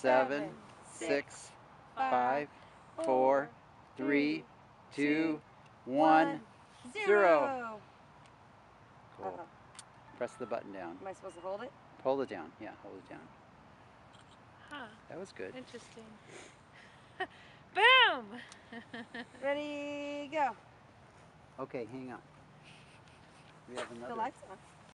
seven, six, five, four, three, two, one, zero. Cool. Uh-huh. Press the button down. Am I supposed to hold it? Hold it down. Yeah, hold it down. Huh. That was good. Interesting. Boom! Ready, go. Okay, hang on. We have another. The lights on.